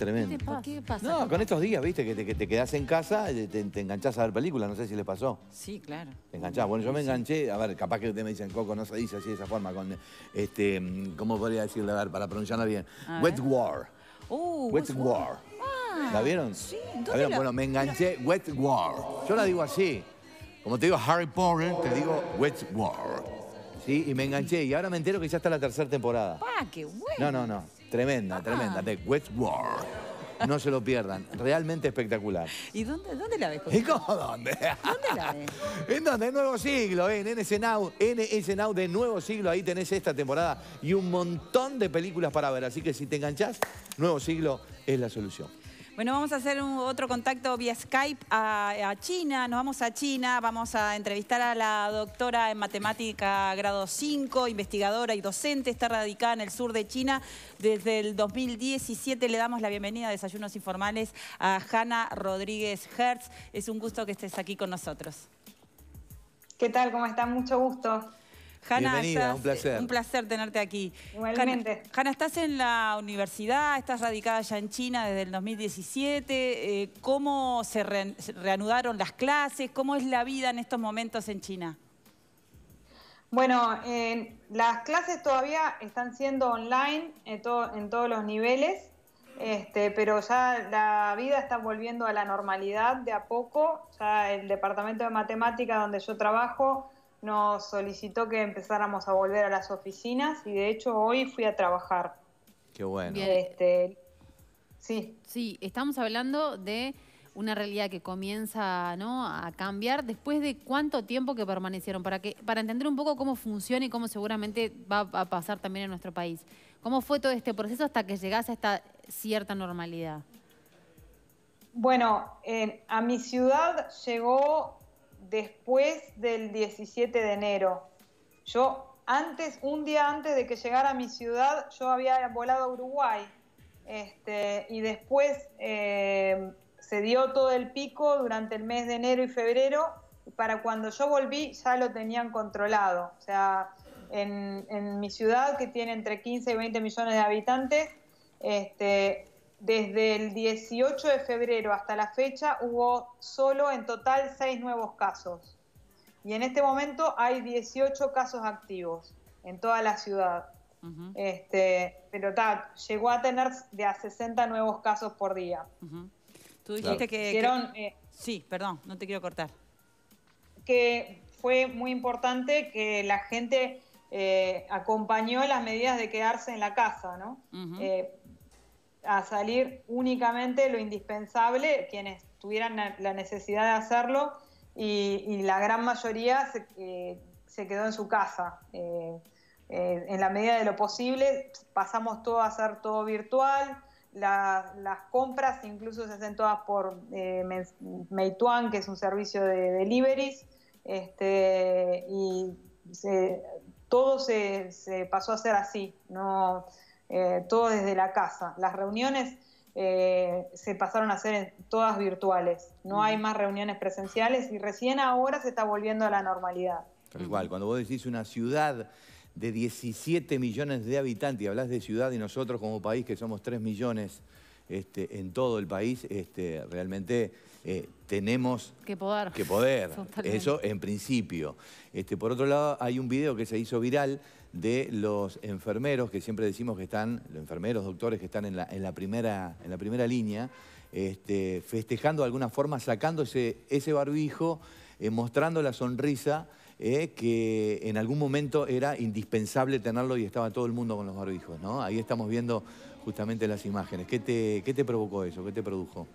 tremendo. ¿Qué pasa? No, con estos días, viste, que te, que te quedás en casa, eh, te, te enganchás a ver películas, no sé si les pasó. Sí, claro. Te enganchás. Bueno, yo me enganché, a ver, capaz que ustedes me dicen, Coco, no se dice así de esa forma, con, este, ¿cómo podría decirle, a ver, para pronunciarla bien? A Wet ver. War. Uh, Wet War. ¿La vieron? sí, ¿La ¿dónde vieron? la- Bueno, me enganché, Wet War. Yo la digo así. Como te digo Harry Potter, te digo Wet War. ¿Sí? Y me enganché. Y ahora me entero que ya está la tercera temporada. ¡Ah, qué bueno! No, no, no. Tremenda, tremenda. De Wet War. No se lo pierdan. Realmente espectacular. ¿Y dónde, dónde la ves? ¿Y cómo dónde? ¿Dónde la ves? ¿En dónde? En Nuevo Siglo, en NS Now, NS Now de Nuevo Siglo, ahí tenés esta temporada y un montón de películas para ver. Así que si te enganchás, Nuevo Siglo es la solución. Bueno, vamos a hacer otro contacto vía Skype a, a China. Nos vamos a China, vamos a entrevistar a la doctora en matemática grado 5, investigadora y docente. Está radicada en el sur de China. Desde el 2017 le damos la bienvenida a Desayunos Informales a Hanna Rodríguez Hertz. Es un gusto que estés aquí con nosotros. ¿Qué tal? ¿Cómo están? Mucho gusto. Hanna, Bienvenida, estás- un placer. Un placer tenerte aquí. Igualmente. Hanna, estás en la universidad, estás radicada ya en China desde el 2017. eh, ¿Cómo se, re- se reanudaron las clases? ¿Cómo es la vida en estos momentos en China? Bueno, eh, las clases todavía están siendo online en todos los niveles, este, pero ya la vida está volviendo a la normalidad de a poco. Ya el departamento de matemática donde yo trabajo nos solicitó que empezáramos a volver a las oficinas y de hecho hoy fui a trabajar. Qué bueno. Bien. Este, sí. Sí, estamos hablando de una realidad que comienza ¿no? a cambiar después de cuánto tiempo que permanecieron, para, que, para entender un poco cómo funciona y cómo seguramente va a pasar también en nuestro país. ¿Cómo fue todo este proceso hasta que llegase a esta cierta normalidad? Bueno, en- a mi ciudad llegó después del 17 de enero. Yo antes, un día antes de que llegara a mi ciudad, yo había volado a Uruguay. Este, y después eh, se dio todo el pico durante el mes de enero y febrero. Para cuando yo volví ya lo tenían controlado. O sea, en, en mi ciudad, que tiene entre 15 y 20 millones de habitantes, este, desde el 18 de febrero hasta la fecha hubo solo en total 6 nuevos casos. Y en este momento hay 18 casos activos en toda la ciudad. Este, pero ta, llegó a tener de a 60 nuevos casos por día. Tú dijiste que, que- Hicieron, eh, Sí, perdón, no te quiero cortar. que fue muy importante que la gente eh, acompañó las medidas de quedarse en la casa, ¿no? Eh, a salir únicamente lo indispensable, quienes tuvieran la- necesidad de hacerlo, y, la gran mayoría se, eh, se quedó en su casa. Eh, eh, en la medida de lo posible, pasamos todo a hacer todo virtual. La- las compras incluso se hacen todas por eh, Meituan, que es un servicio de deliveries, este, y todo se, se pasó a hacer así, no eh, todo desde la casa. Las reuniones eh, se pasaron a hacer en- todas virtuales, no hay más reuniones presenciales y recién ahora se está volviendo a la normalidad. Tal cual. Cuando vos decís una ciudad de 17 millones de habitantes y hablas de ciudad y nosotros como país que somos 3 millones este, en todo el país, este, realmente eh, tenemos ¿Qué poder? que poder. Eso en principio. Este, por otro lado, hay un video que se hizo viral de los enfermeros, que siempre decimos que están, los enfermeros, doctores que están en la, en la, primera, en la primera línea, este, festejando de alguna forma, sacando ese, barbijo, eh, mostrando la sonrisa eh, que en algún momento era indispensable tenerlo y estaba todo el mundo con los barbijos. ¿no? Ahí estamos viendo justamente las imágenes. ¿Qué te, qué te provocó eso? ¿Qué te produjo?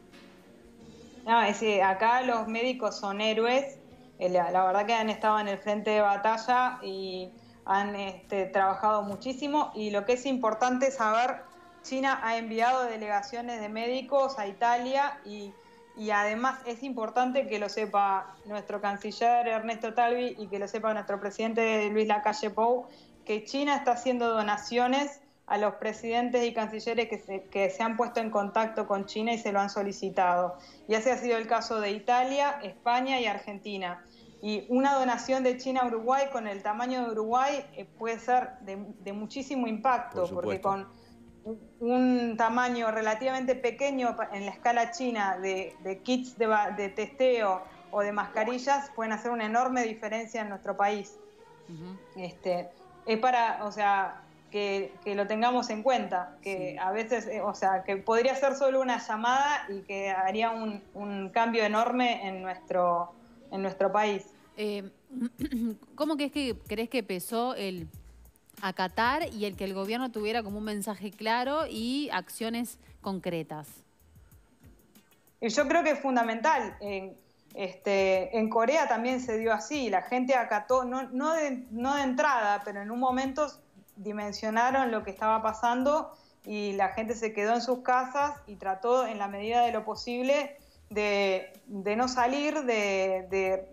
No, es decir, acá los médicos son héroes, eh, la verdad que han estado en el frente de batalla y han este, trabajado muchísimo y lo que es importante saber, China ha enviado delegaciones de médicos a Italia y, y además es importante que lo sepa nuestro canciller Ernesto Talvi y que lo sepa nuestro presidente Luis Lacalle Pou, que China está haciendo donaciones a los presidentes y cancilleres que se, que se han puesto en contacto con China y se lo han solicitado. Y ese ha sido el caso de Italia, España y Argentina. Y una donación de China a Uruguay con el tamaño de Uruguay eh, puede ser de, de muchísimo impacto, Por porque con un tamaño relativamente pequeño en la escala china de, kits de, testeo o de mascarillas pueden hacer una enorme diferencia en nuestro país. este, es para, o sea, que, lo tengamos en cuenta, que a veces, eh, o sea, que podría ser solo una llamada y que haría un, cambio enorme en nuestro, en nuestro país. Eh, ¿Cómo que es que crees que pesó el acatar y el que el gobierno tuviera como un mensaje claro y acciones concretas? Yo creo que es fundamental. En, este, en Corea también se dio así, la gente acató, no, de, entrada, pero en un momento dimensionaron lo que estaba pasando y la gente se quedó en sus casas y trató en la medida de lo posible de, no salir, de,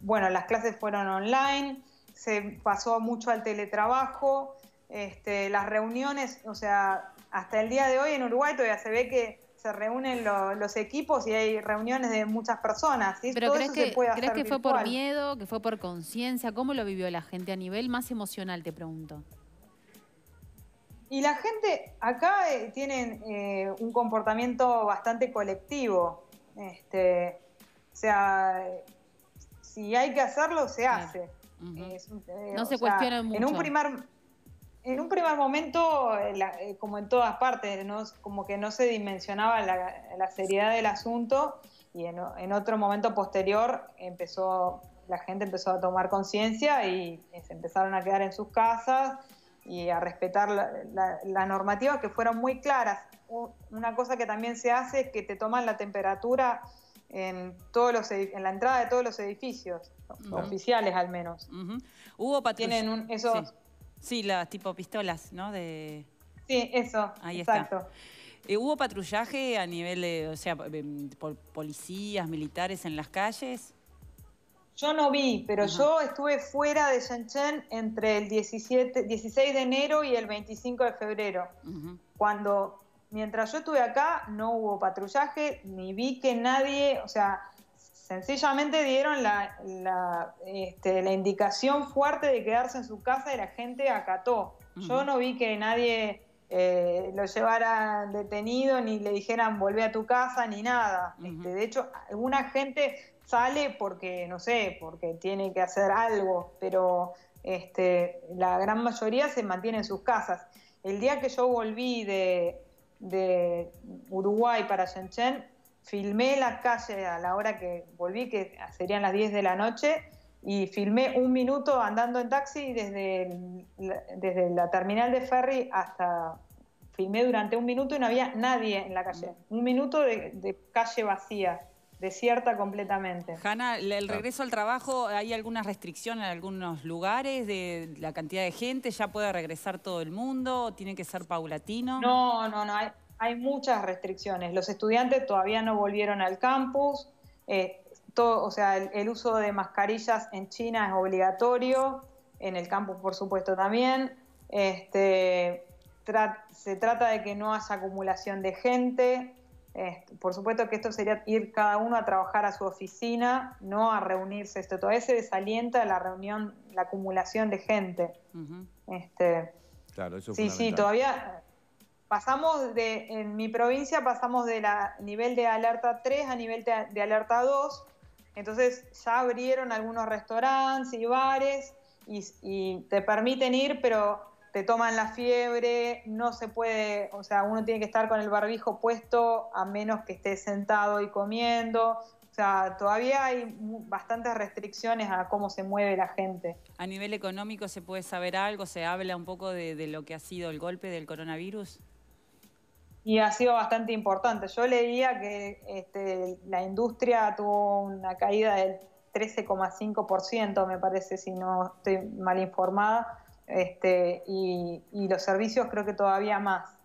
bueno, las clases fueron online, se pasó mucho al teletrabajo, este, las reuniones, o sea, hasta el día de hoy en Uruguay todavía se ve que se reúnen los equipos y hay reuniones de muchas personas. Pero ¿crees, que, ¿crees que fue por miedo, que fue por conciencia? ¿Cómo lo vivió la gente a nivel más emocional, te pregunto? Y la gente acá eh, tiene eh, un comportamiento bastante colectivo. Este, o sea, si hay que hacerlo, se hace. Eh, no se cuestiona mucho. En un primer, en un primer momento, eh, como en todas partes, como que no se dimensionaba la, seriedad del asunto y en, otro momento posterior empezó la gente empezó a tomar conciencia y se empezaron a quedar en sus casas y a respetar las normativas que fueron muy claras. Una cosa que también se hace es que te toman la temperatura en, todos los, en la entrada de todos los edificios, oficiales al menos. Hubo patrullas. Tienen esos... Sí. las tipo pistolas, ¿no? De... Sí, eso. Ahí exacto. Eh, ¿Hubo patrullaje a nivel de, o sea, em, por policías, militares en las calles? Yo no vi, pero yo estuve fuera de Shenzhen entre el 17, 16 de enero y el 25 de febrero, cuando mientras yo estuve acá no hubo patrullaje, ni vi que nadie, o sea, sencillamente dieron la, este, la, indicación fuerte de quedarse en su casa y la gente acató. Yo no vi que nadie eh, lo llevara detenido, ni le dijeran volvé a tu casa, ni nada. Este, de hecho, alguna gente sale porque, no sé, porque tiene que hacer algo, pero este, la gran mayoría se mantiene en sus casas. El día que yo volví de, de Uruguay para Shenzhen, filmé la calle a la hora que volví, que serían las 10 de la noche, y filmé un minuto andando en taxi desde, desde la terminal de ferry hasta... Filmé durante un minuto y no había nadie en la calle. Un minuto de calle vacía desierta completamente. Hanna, el regreso al trabajo, ¿hay alguna restricción en algunos lugares de la cantidad de gente? ¿Ya puede regresar todo el mundo? ¿Tiene que ser paulatino? No, no, no, hay, muchas restricciones. Los estudiantes todavía no volvieron al campus. Eh, todo, o sea, el, uso de mascarillas en China es obligatorio, en el campus por supuesto también. Este, se trata de que no haya acumulación de gente, por supuesto que esto sería ir cada uno a trabajar a su oficina, no a reunirse. Esto todavía se desalienta la reunión, la acumulación de gente. este, claro, eso Sí, sí, todavía pasamos de, en mi provincia pasamos de la nivel de alerta 3 a nivel de, alerta 2. Entonces ya abrieron algunos restaurantes y bares y te permiten ir, pero te toman la fiebre, no se puede, o sea, uno tiene que estar con el barbijo puesto a menos que esté sentado y comiendo. O sea, todavía hay bastantes restricciones a cómo se mueve la gente. ¿A nivel económico se puede saber algo? ¿Se habla un poco de, lo que ha sido el golpe del coronavirus? Y ha sido bastante importante. Yo leía que este, la industria tuvo una caída del 13,5%, me parece, si no estoy mal informada este, y, los servicios creo que todavía más.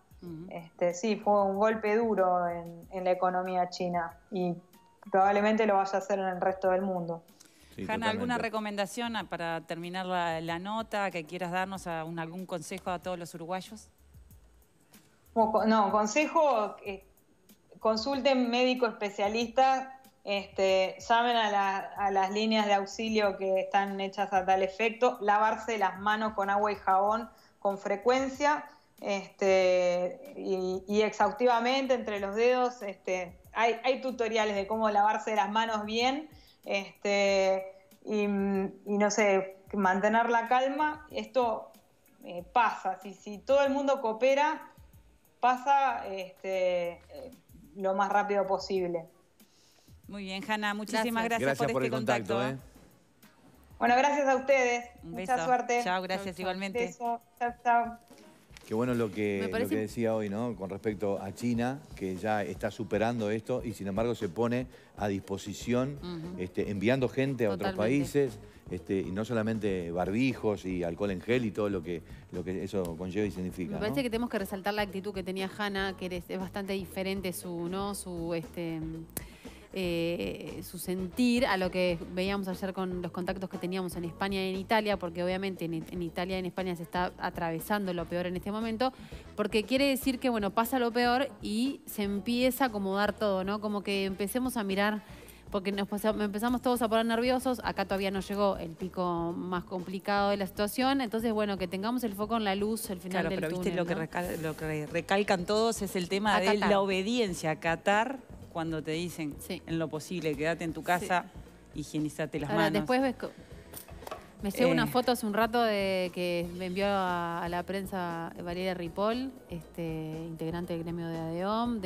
este, sí, fue un golpe duro en, la economía china y probablemente lo vaya a hacer en el resto del mundo. Hanna, ¿alguna recomendación para terminar la, nota que quieras darnos, a algún consejo a todos los uruguayos? No, consejo, eh, consulten médico especialista este, llamen a, las líneas de auxilio que están hechas a tal efecto, lavarse las manos con agua y jabón con frecuencia, este, y, exhaustivamente entre los dedos. Este, hay, hay, tutoriales de cómo lavarse las manos bien este, y, no sé, mantener la calma. Esto eh, pasa, si, si todo el mundo coopera, pasa este, lo más rápido posible. Muy bien, Hanna, muchísimas gracias, por, este contacto. ¿eh? Bueno, gracias a ustedes. Mucha suerte. Chao, gracias igualmente. Chao, chao. Qué bueno lo que, lo que decía hoy, ¿no? Con respecto a China, que ya está superando esto y sin embargo se pone a disposición, este, enviando gente a otros países, este, y no solamente barbijos y alcohol en gel y todo lo que, lo que eso conlleva y significa. Me parece que tenemos que resaltar la actitud que tenía Hanna, que es, bastante diferente su, ¿no? Su este eh, su sentir a lo que veíamos ayer con los contactos que teníamos en España y en Italia, porque obviamente en, Italia y en España se está atravesando lo peor en este momento, porque quiere decir que, bueno, pasa lo peor y se empieza a acomodar todo, ¿no? Como que empecemos a mirar porque nos empezamos todos a poner nerviosos, acá todavía no llegó el pico más complicado de la situación, entonces bueno, que tengamos el foco en la luz, el final claro, del pero viste lo, que lo que recalcan todos es el tema de la obediencia, a Qatar cuando te dicen en lo posible, quédate en tu casa, higienizate las manos. Después ves... Me una eh. foto hace un rato de que me envió a, la prensa Valeria Ripoll, este, integrante del gremio de ADEOM, de